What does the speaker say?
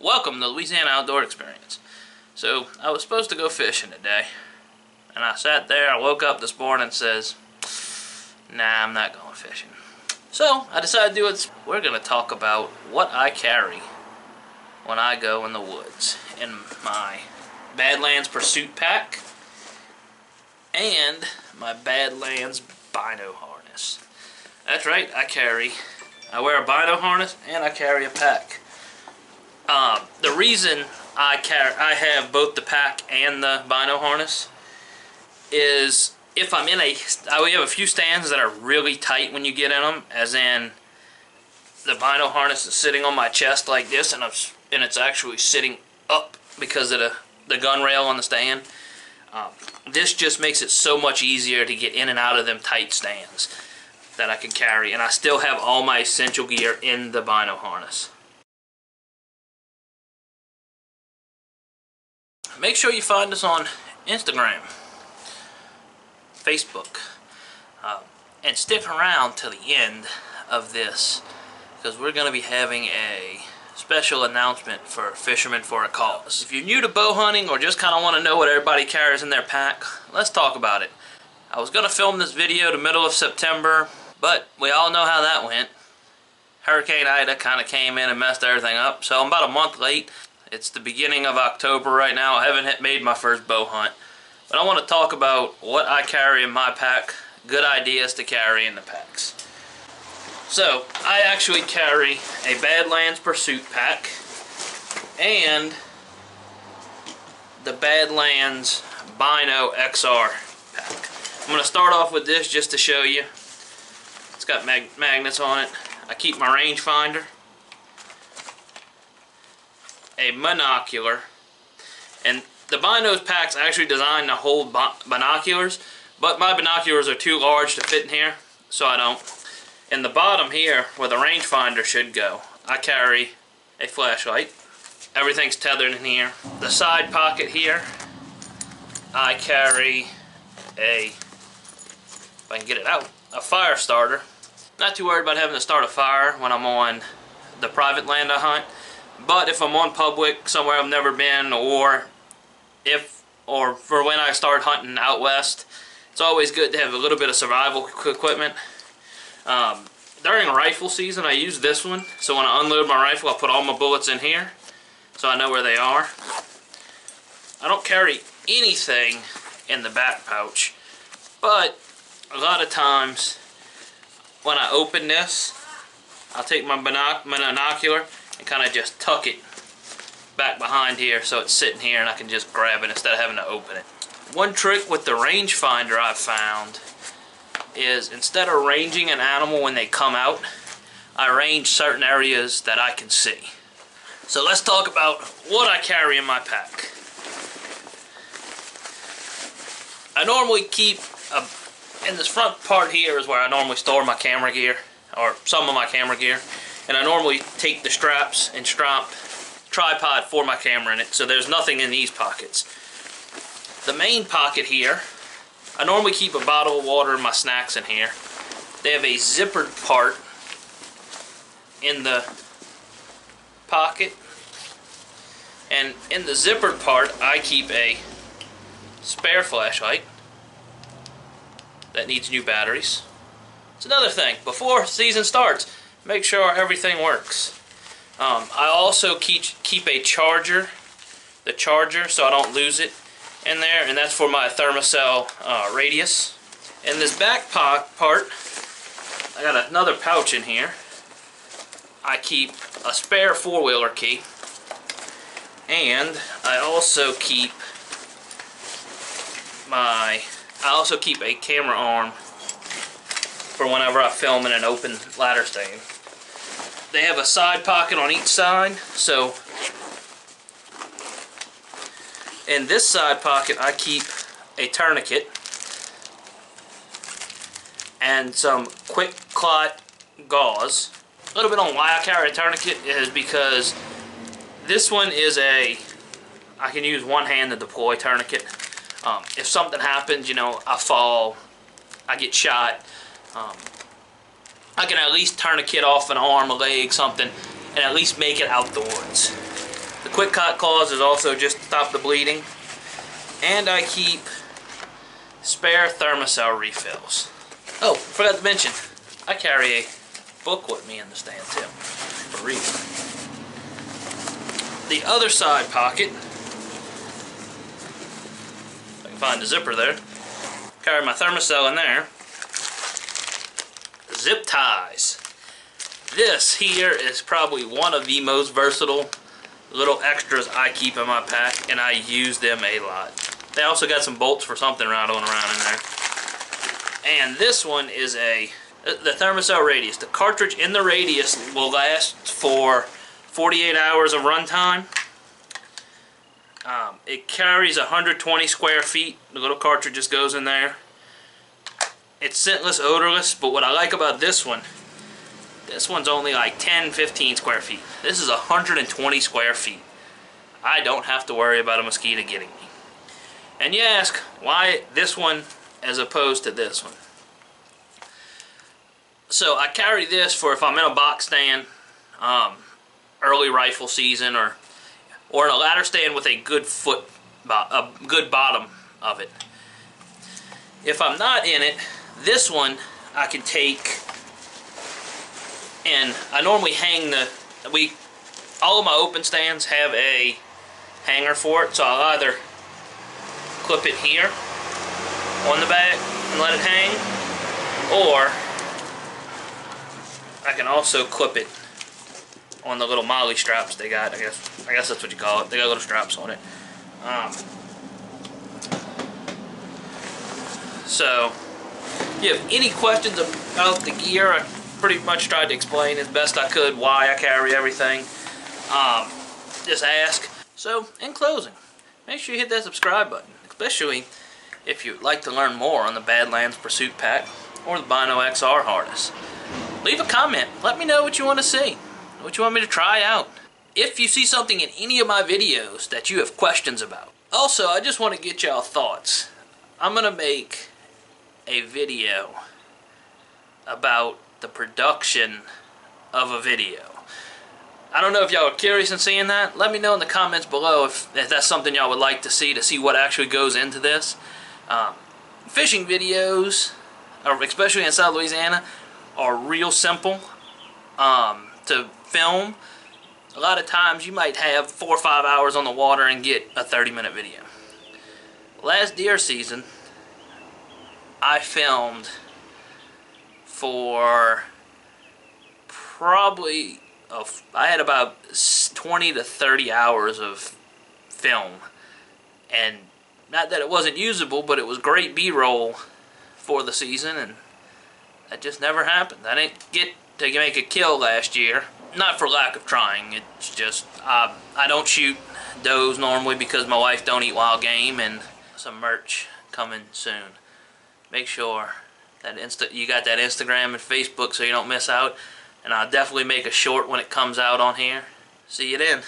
Welcome to Louisiana Outdoor Experience. So, I was supposed to go fishing today. And I sat there, I woke up this morning and says, Nah, I'm not going fishing. So, I decided to do it. We're going to talk about what I carry when I go in the woods in my Badlands Pursuit Pack and my Badlands Bino Harness. That's right, I carry, I wear a Bino Harness and I carry a pack. Um, the reason I I have both the pack and the Bino Harness is if I'm in a, I have a few stands that are really tight when you get in them, as in the Bino Harness is sitting on my chest like this and, I'm and it's actually sitting up because of the, the gun rail on the stand. Um, this just makes it so much easier to get in and out of them tight stands that I can carry. And I still have all my essential gear in the Bino harness. Make sure you find us on Instagram, Facebook, uh, and stick around till the end of this because we're going to be having a special announcement for Fishermen for a Cause. If you're new to bow hunting or just kind of want to know what everybody carries in their pack, let's talk about it. I was going to film this video the middle of September, but we all know how that went. Hurricane Ida kind of came in and messed everything up, so I'm about a month late. It's the beginning of October right now. I haven't made my first bow hunt. But I want to talk about what I carry in my pack, good ideas to carry in the packs. So, I actually carry a Badlands Pursuit pack and the Badlands Bino XR pack. I'm going to start off with this just to show you. It's got mag magnets on it. I keep my rangefinder, a monocular, and the Binos pack's actually designed to hold binoculars, but my binoculars are too large to fit in here, so I don't in the bottom here, where the rangefinder should go, I carry a flashlight. Everything's tethered in here. The side pocket here, I carry a, if I can get it out, a fire starter. Not too worried about having to start a fire when I'm on the private land I hunt. But if I'm on public, somewhere I've never been, or if, or for when I start hunting out west, it's always good to have a little bit of survival equipment. Um, during rifle season, I use this one. So when I unload my rifle, I put all my bullets in here. So I know where they are. I don't carry anything in the back pouch. But a lot of times, when I open this, I'll take my binoc binocular and kind of just tuck it back behind here so it's sitting here and I can just grab it instead of having to open it. One trick with the rangefinder I've found is instead of ranging an animal when they come out, I range certain areas that I can see. So let's talk about what I carry in my pack. I normally keep, a, in this front part here is where I normally store my camera gear, or some of my camera gear. And I normally take the straps and strap tripod for my camera in it, so there's nothing in these pockets. The main pocket here I normally keep a bottle of water and my snacks in here. They have a zippered part in the pocket. And in the zippered part, I keep a spare flashlight that needs new batteries. It's another thing. Before season starts, make sure everything works. Um, I also keep keep a charger, the charger, so I don't lose it in there, and that's for my Thermacell uh, radius. In this back part, I got another pouch in here. I keep a spare four-wheeler key, and I also keep my, I also keep a camera arm for whenever I film in an open ladder stand. They have a side pocket on each side, so in this side pocket, I keep a tourniquet and some quick clot gauze. A little bit on why I carry a tourniquet is because this one is a, I can use one hand to deploy tourniquet. Um, if something happens, you know, I fall, I get shot, um, I can at least tourniquet off an arm, a leg, something, and at least make it out the woods. The quick clot gauze is also just to stop the bleeding. And I keep spare Thermacell refills. Oh, forgot to mention, I carry a book with me in the stand too, for reading. The other side pocket, if I can find the zipper there, carry my Thermacell in there. Zip ties. This here is probably one of the most versatile little extras I keep in my pack, and I use them a lot. They also got some bolts for something rattling around in there. And this one is a the Thermacell Radius. The cartridge in the Radius will last for 48 hours of runtime. Um, it carries 120 square feet. The little cartridge just goes in there. It's scentless, odorless, but what I like about this one, this one's only like 10, 15 square feet. This is 120 square feet. I don't have to worry about a mosquito getting me. And you ask, why this one as opposed to this one? So I carry this for if I'm in a box stand, um, early rifle season, or or in a ladder stand with a good foot, a good bottom of it. If I'm not in it, this one I can take and I normally hang the we all of my open stands have a hanger for it. So I'll either clip it here on the back and let it hang or I can also clip it on the little MOLLE straps they got. I guess I guess that's what you call it. They got little straps on it. Um, so if you have any questions about the gear I pretty much tried to explain as best I could why I carry everything um, just ask so in closing make sure you hit that subscribe button especially if you'd like to learn more on the Badlands Pursuit Pack or the Bino XR harness. Leave a comment. Let me know what you want to see, what you want me to try out. If you see something in any of my videos that you have questions about. Also, I just want to get y'all thoughts. I'm going to make a video about the production of a video. I don't know if y'all are curious in seeing that. Let me know in the comments below if, if that's something y'all would like to see, to see what actually goes into this. Um, fishing videos, especially in South Louisiana, are real simple um, to film. A lot of times you might have four or five hours on the water and get a 30 minute video. Last deer season, I filmed for probably of I had about 20 to 30 hours of film. And not that it wasn't usable but it was great b-roll for the season and that just never happened. I didn't get to make a kill last year. Not for lack of trying. It's just uh, I don't shoot does normally because my wife don't eat wild game and some merch coming soon make sure that Insta you got that Instagram and Facebook so you don't miss out and I'll definitely make a short when it comes out on here. See you then.